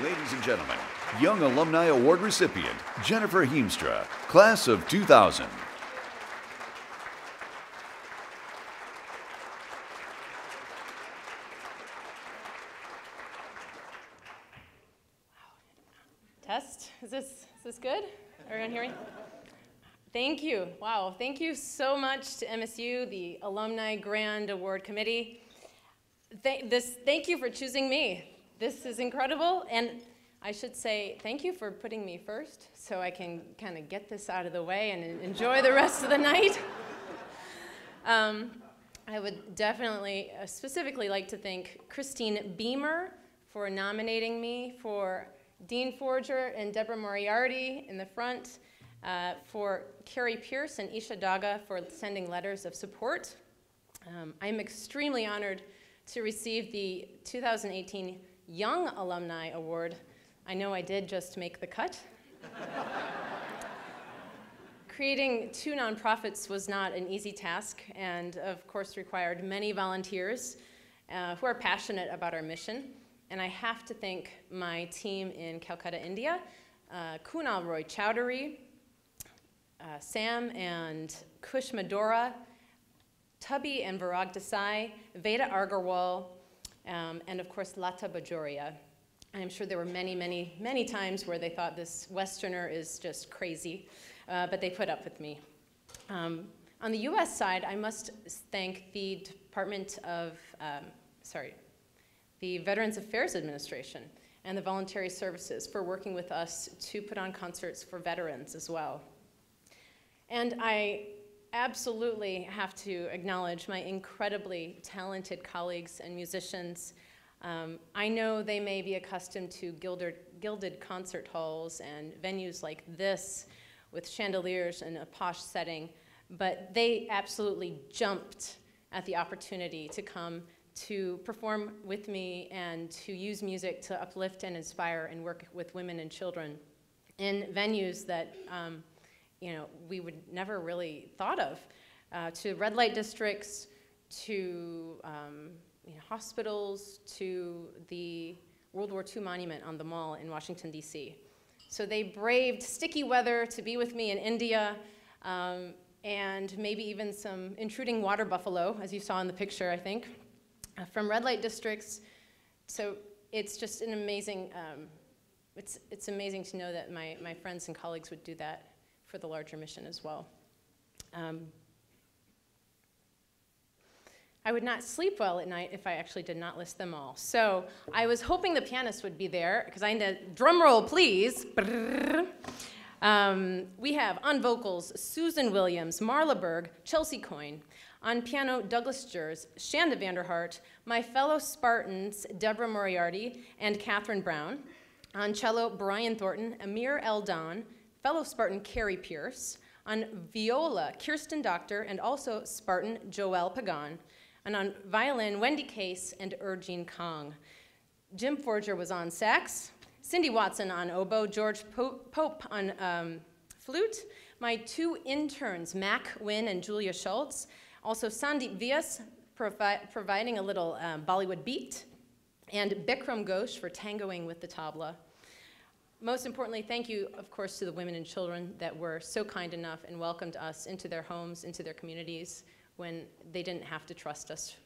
Ladies and gentlemen, Young Alumni Award recipient Jennifer Heemstra, class of 2000. Test? Is this, is this good? Everyone hear me? Thank you. Wow. Thank you so much to MSU, the Alumni Grand Award Committee. Th- this, thank you for choosing me. This is incredible. And I should say thank you for putting me first so I can kind of get this out of the way and enjoy the rest of the night. Um, I would definitely, uh, specifically like to thank Christine Beamer for nominating me for Dean Forger and Deborah Moriarty in the front, uh, for Carrie Pierce and Isha Daga for sending letters of support. Um, I'm extremely honored to receive the 2018 Young Alumni Award. I know I did just make the cut. Creating two nonprofits was not an easy task and, of course, required many volunteers uh, who are passionate about our mission. And I have to thank my team in Calcutta, India, uh, Kunal Roy Chowdhury, uh, Sam and Khush Medora, Tubby and Varag Desai, Veda Agarwal, um, and of course Lata Bajoria. I'm sure there were many, many, many times where they thought this Westerner is just crazy, uh, but they put up with me. Um, on the US side, I must thank the Department of, um, sorry, the Veterans Affairs Administration and the Voluntary Services for working with us to put on concerts for veterans as well. And I absolutely have to acknowledge my incredibly talented colleagues and musicians. Um, I know they may be accustomed to gilded, gilded concert halls and venues like this with chandeliers and a posh setting, but they absolutely jumped at the opportunity to come to perform with me and to use music to uplift and inspire and work with women and children in venues that um, you know we would never really thought of, uh, to red light districts, to um, you know, hospitals, to the World War II monument on the mall in Washington D.C. So they braved sticky weather to be with me in India. Um, and maybe even some intruding water buffalo, as you saw in the picture, I think uh, from red light districts. So it's just an amazing, um, it's, it's amazing to know that my, my friends and colleagues would do that for the larger mission as well. Um, I would not sleep well at night if I actually did not list them all. So I was hoping the pianist would be there because I need a drum roll, please. Um, we have on vocals Susan Williams, Marla Berg, Chelsea Coyne. On piano, Douglas Jurs, Chanda VanderHart, my fellow Spartans, Deborah Moriarty and Kathryn Brown. On cello, Brian Thornton, Amir Eldan, fellow Spartan Carrie Pierce. On viola, Kirsten Docter, and also Spartan Joel Pagan. And on violin, Wendy Case and Er-gene Kahng. Jim Forger was on sax, Cindy Watson on oboe, George Pope on um, flute. My two interns, Mac Wyn and Julia Shultz, also, Sandeep Vyas provi providing a little um, Bollywood beat, and Bickram Ghosh for tangoing with the tabla. Most importantly, thank you, of course, to the women and children that were so kind enough and welcomed us into their homes, into their communities, when they didn't have to trust us.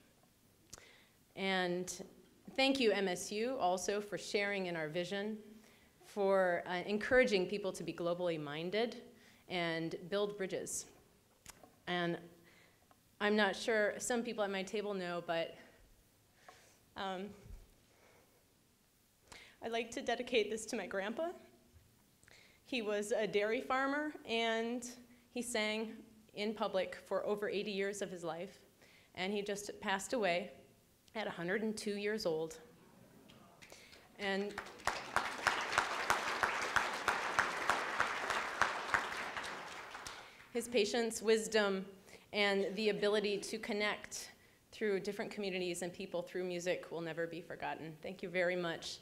And thank you, MSU, also for sharing in our vision, for uh, encouraging people to be globally minded and build bridges. And I'm not sure, some people at my table know, but um, I'd like to dedicate this to my grandpa. He was a dairy farmer and he sang in public for over 80 years of his life, and he just passed away at 102 years old. And his patience, wisdom, and the ability to connect through different communities and people through music will never be forgotten. Thank you very much.